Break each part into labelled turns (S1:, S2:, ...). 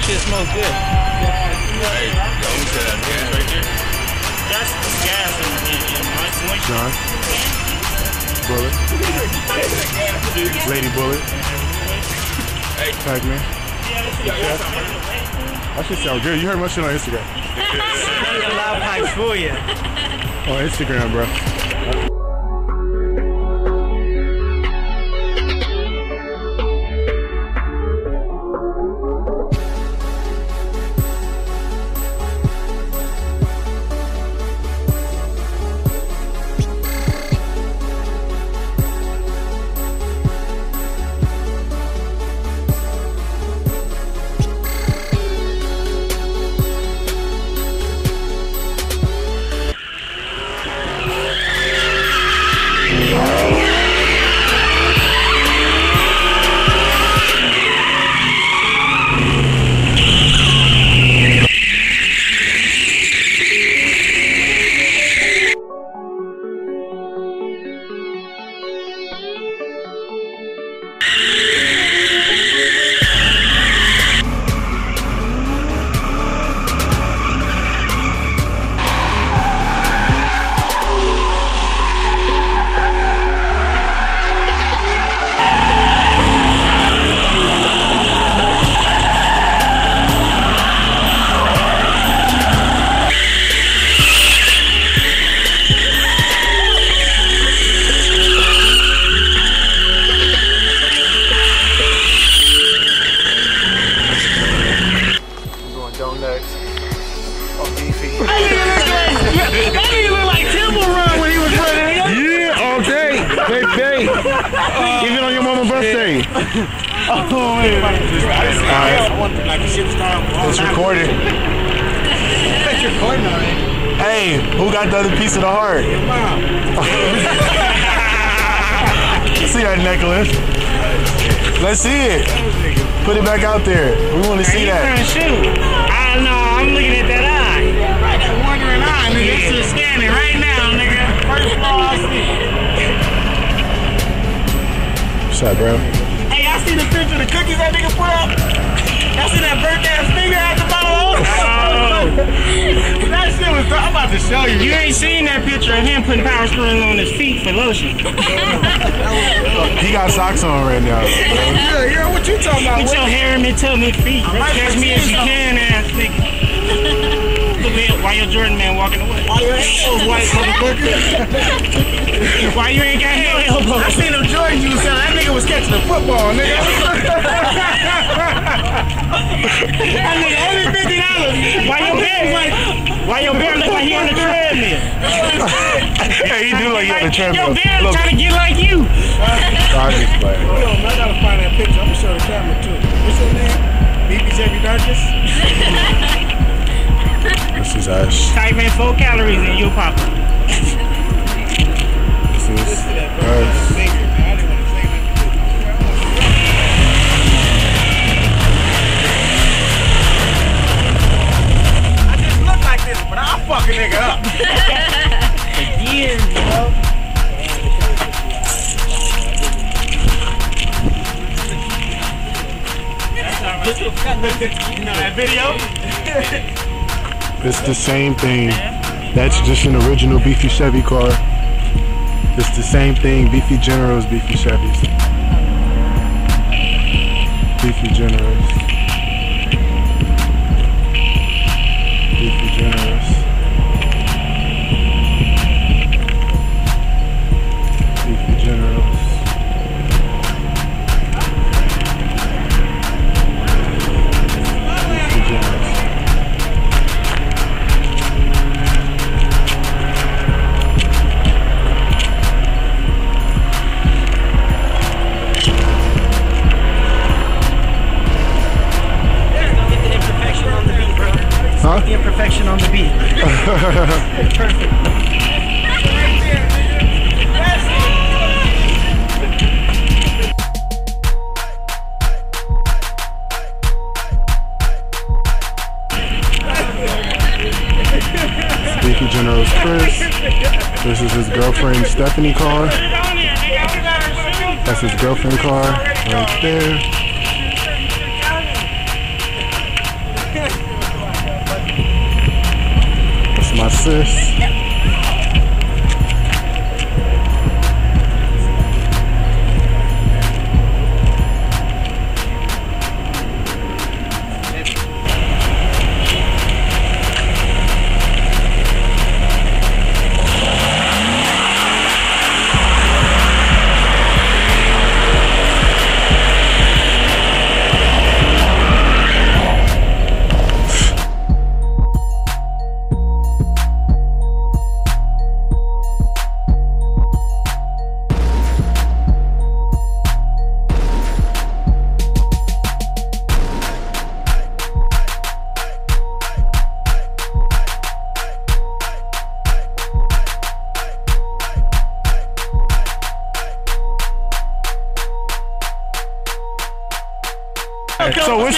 S1: beautiful. That shit smells good.
S2: Hey, don't say that gas right there.
S3: That's the gas in, in, in my moisture.
S4: John. Bullitt. Lady Bullitt.
S2: Hey.
S4: Tag man. That shit sound good. You heard my shit on Instagram.
S3: Loud pipes for you.
S4: On Instagram, bro.
S3: Oh, wait, wait.
S4: Alright,
S3: I want to like a shit star.
S4: it's recorded.
S3: It's recording already.
S4: Hey, who got the other piece of the heart? see that necklace? Let's see it. Put it back out there. We want to see that.
S3: trying to shoot? I know. I'm looking at that eye. Right, that wandering eye, nigga. It's just scanning right now, nigga. First floor, I see.
S4: What's up, bro?
S3: That nigga put up. I see that burnt ass finger at the bottom. Oh. oh. that shit was. I'm about to show you. You ain't seen that picture of him putting power screws on his feet for lotion.
S4: He got socks on right now.
S3: Yeah, yeah, what you talking about? Put your hair in me, tell me feet. Catch me if you can, ass nigga. Look why your Jordan man walking away. Why you ain't those white motherfuckers? Why you ain't got no elbow? I seen him Jordan you selling. That nigga was catching a football, nigga. that nigga only fifty dollars. Why your bear like? Why your bear look like he on the treadmill?
S4: hey, he do like he on the treadmill.
S3: Your bear
S4: Look,
S3: trying to get like you.
S4: I just play.
S5: Hold on, I gotta find that picture. I'm gonna show the camera too. What's your name? BB Chevy Darkness?
S4: This is Ash.
S3: Type in four calories and you'll pop. it.
S4: This is Ash.
S5: I just look like this, but I'll fuck a nigga up.
S3: Years, bro. You know that video?
S4: It's the same thing. That's just an original Beefy Chevy car. It's the same thing. Beefy Generals, Beefy Chevys. Beefy Generals. Beefy Generals. Beefy General's Chris. This is his girlfriend Stephanie car. That's his girlfriend car right there. My sis.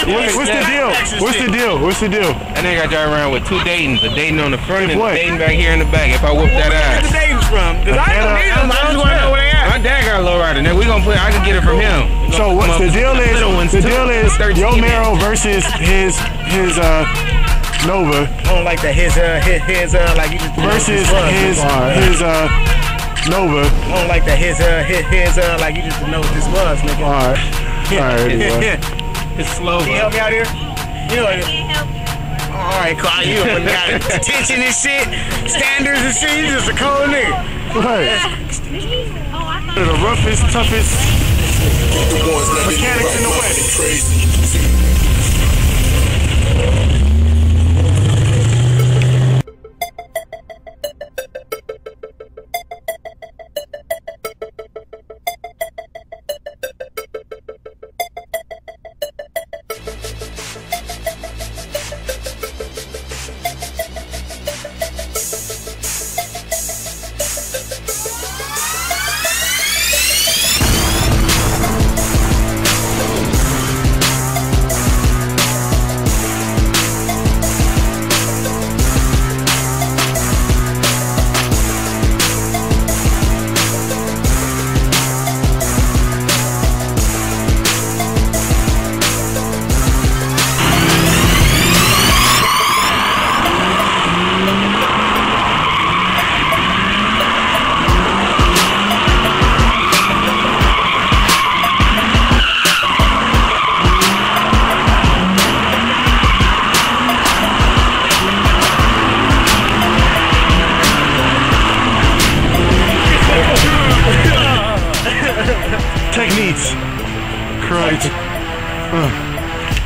S4: What's, what's, what's the deal? What's the deal? What's the deal?
S2: That nigga got drive around with two Daytons, a Dayton on the front and
S4: What?
S2: a Dayton back here in the back. If I whoop that
S5: Where the. Dayton's from? Because I don't need them. I just want to know where they at.
S2: My dad got a low rider. Now we gonna put. I can get it from him.
S4: So
S2: put
S4: what the deal is?
S2: little
S4: The deal is
S2: 13
S4: Yo Mero versus his his uh Nova
S5: I don't like that. His, uh, his, his, uh, like you just
S4: versus his his uh Nova.
S5: I don't like that. His, uh, his, his, uh, like you just know what this was, nigga.
S4: All right, all right. anyway.
S2: It's slow.
S5: Can you help me out here? You know what? All right, Carl, you up and got attention and shit, standards and shit. You just a cold nigga.
S4: Right. The roughest, toughest mechanics in the West.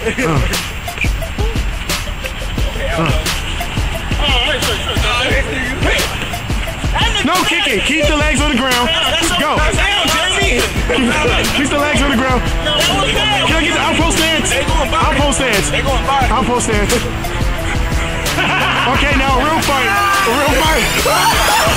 S4: No kicking. Keep the legs on the ground. Go. Keep the legs on the ground. Can I get the outpost stance? Outpost stance. Outpost stance. Okay, now real fight. Real fight.